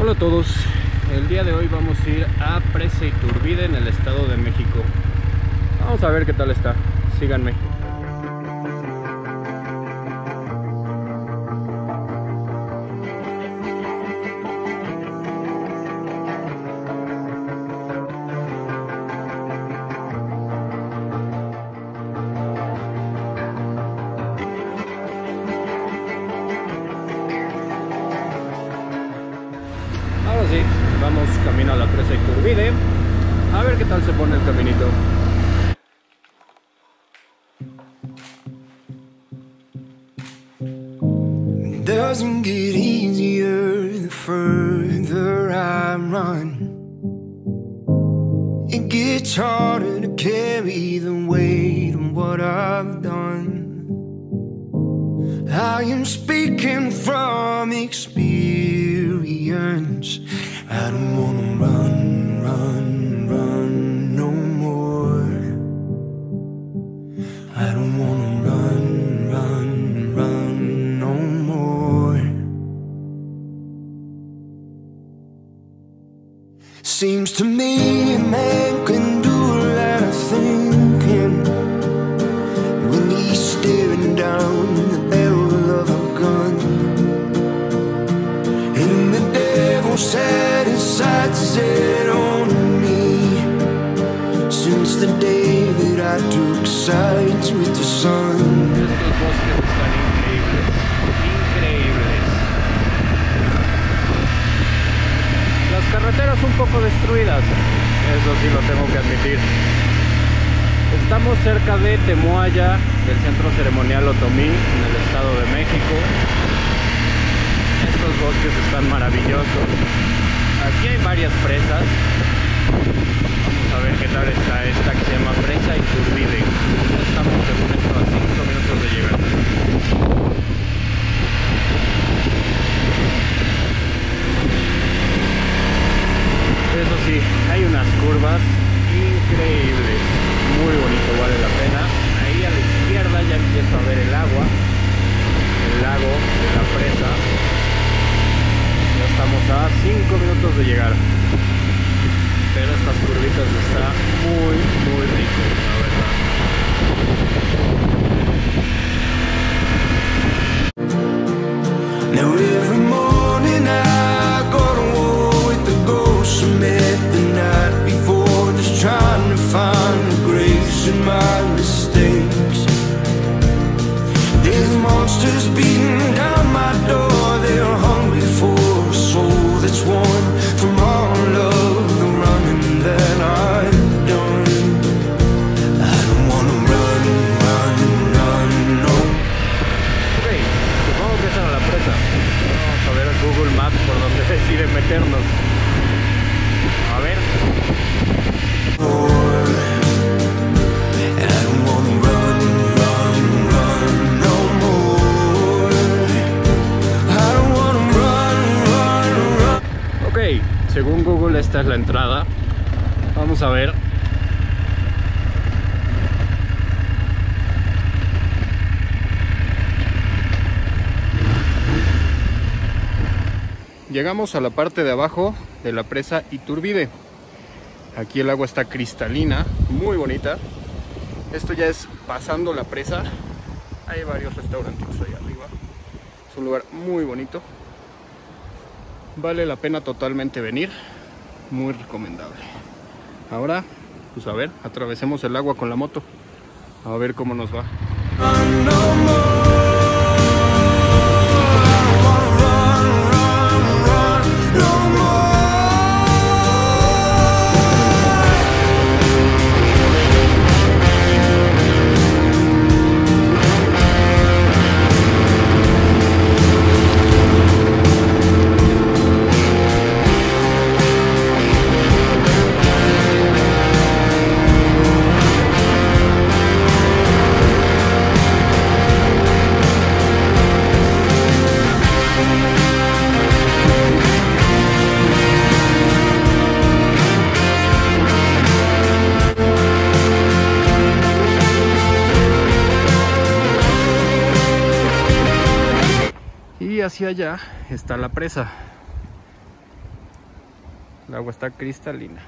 Hola a todos, el día de hoy vamos a ir a Presa Iturbide en el Estado de México. Vamos a ver qué tal está, síganme. Vamos camino a la presa Iturbide. A ver qué tal se pone el caminito. It doesn't get easier the further I run. It gets harder to carry the weight of what I've done. I am speaking from experience. I don't wanna run, run, eso sí lo tengo que admitir. Estamos cerca de Temuaya, del Centro Ceremonial Otomí, en el Estado de México. Estos bosques están maravillosos. Aquí hay varias presas. Vamos a ver qué tal está esta que se llama Presa Iturbide. Estamos según esto a 5 minutos de llegar. Eso sí, hay unas curvas increíbles. Muy bonito, vale la pena. Ahí a la izquierda ya empiezo a ver el agua. El lago de la presa. Ya estamos a 5 minutos de llegar. Pero estas curvitas está muy, muy rico, la verdad. Run, run, run. ok, según Google esta es la entrada. Vamos a ver. Llegamos a la parte de abajo de la presa Iturbide. Aquí el agua está cristalina, muy bonita. Esto ya es pasando la presa. Hay varios restaurantitos ahí arriba. Es un lugar muy bonito. Vale la pena totalmente venir. Muy recomendable. Ahora, pues a ver, atravesemos el agua con la moto. A ver cómo nos va. allá está la presa. El agua está cristalina.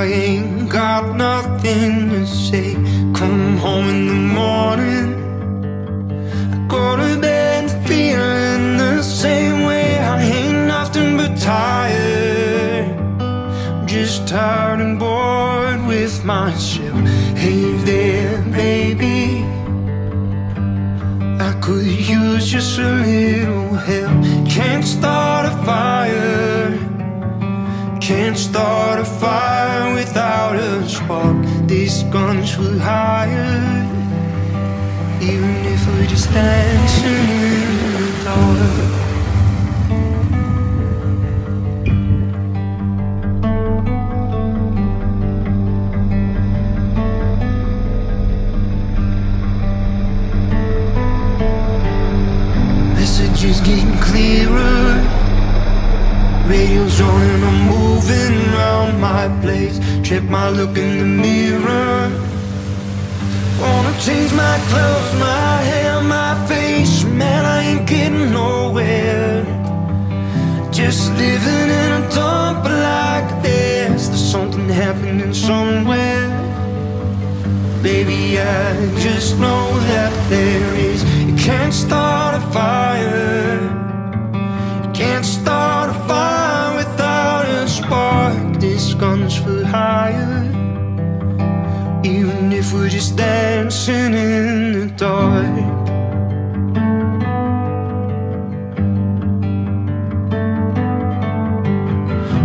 I ain't got nothing to say. Come home in the morning, I go to bed feeling the same way. I ain't nothing but tired, just tired and bored with myself. Hey there, baby. I could use just a little help. Can't start a fire. Can't start a fire spark. These guns will hire. Even if we're just dancing in the dark. Messages getting clearer. Radio's on and I'm moving my place. Check my look in the mirror. Wanna change my clothes, my hair, my face. Man, I ain't getting nowhere. Just living in a dump like this. There's something happening somewhere. Baby, I just know that there is. You can't start in.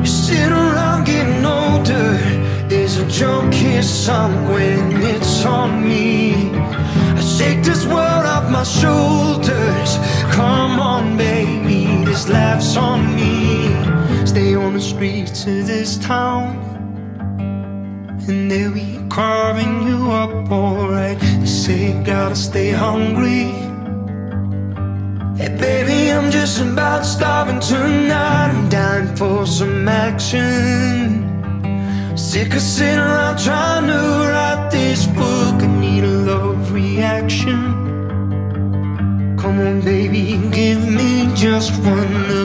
You sit around getting older. There's a joke here somewhere, and it's on me. I shake this world off my shoulders. Come on, baby, this laugh's on me. Stay on the streets of this town, and they'll be carving you up alright. They say you gotta stay hungry. Hey baby, I'm just about starving tonight. I'm dying for some action. Sick of sitting around trying to write this book. I need a love reaction. Come on, baby, give me just one look.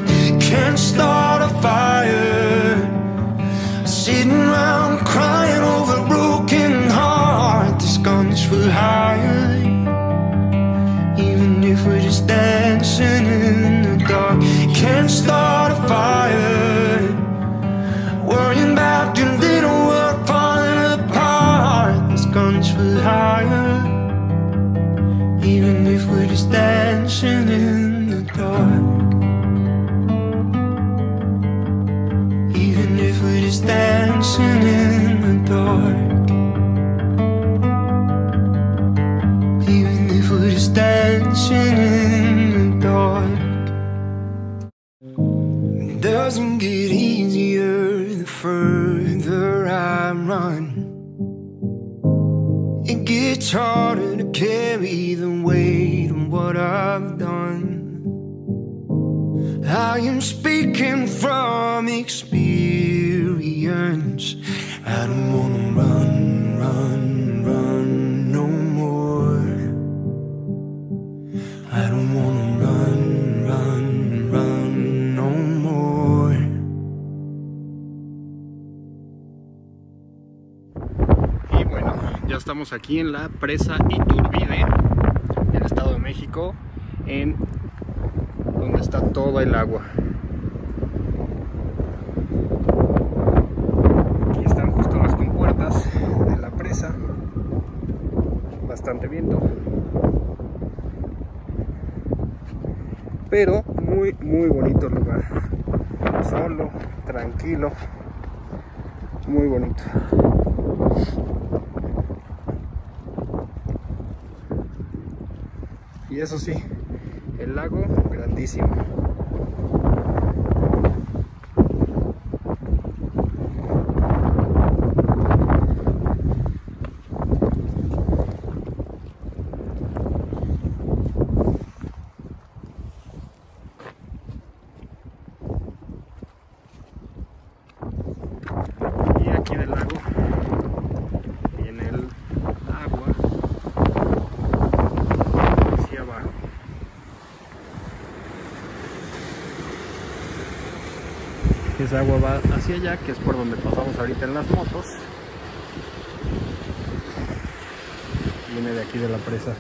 Run. It gets harder to carry the weight of what I've done. I am speaking from experience. ya estamos aquí en la presa Iturbide, del Estado de México, en donde está toda el agua. Aquí están justo las compuertas de la presa, bastante viento, pero muy muy bonito lugar, solo, tranquilo, muy bonito. Eso sí, el lago grandísimo. Y aquí del lago viene el agua hacia abajo. Esa agua va hacia allá, que es por donde pasamos ahorita en las motos. Viene de aquí de la presa.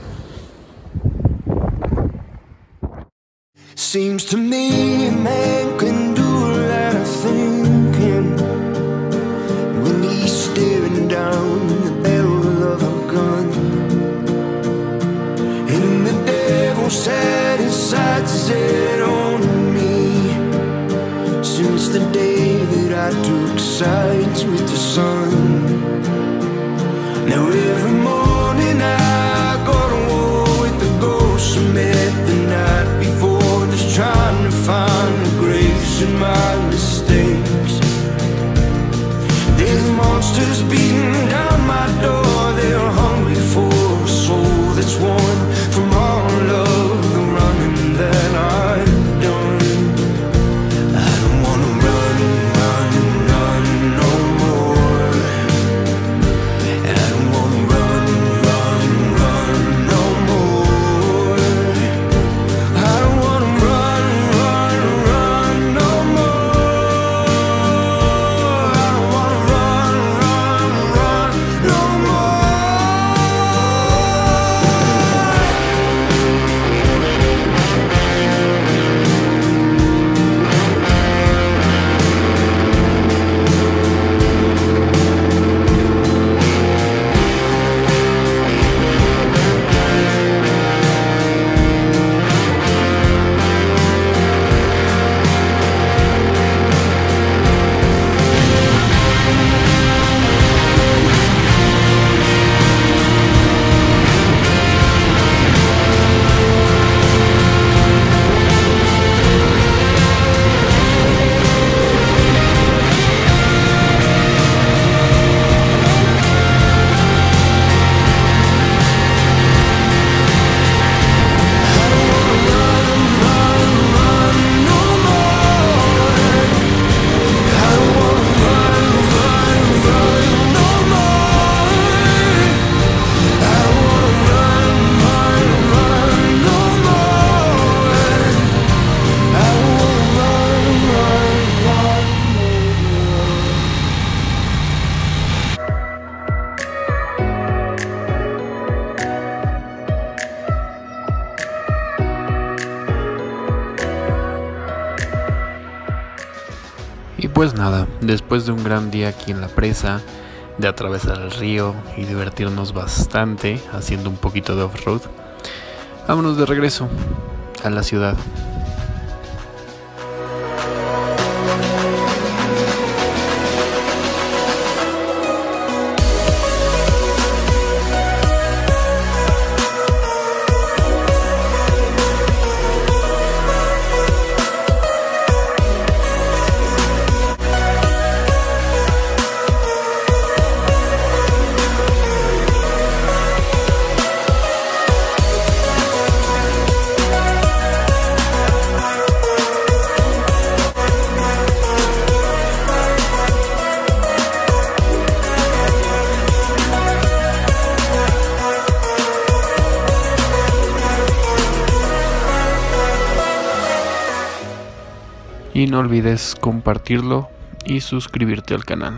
Pues nada, después de un gran día aquí en la presa, de atravesar el río y divertirnos bastante haciendo un poquito de off-road, vámonos de regreso a la ciudad. Y no olvides compartirlo y suscribirte al canal.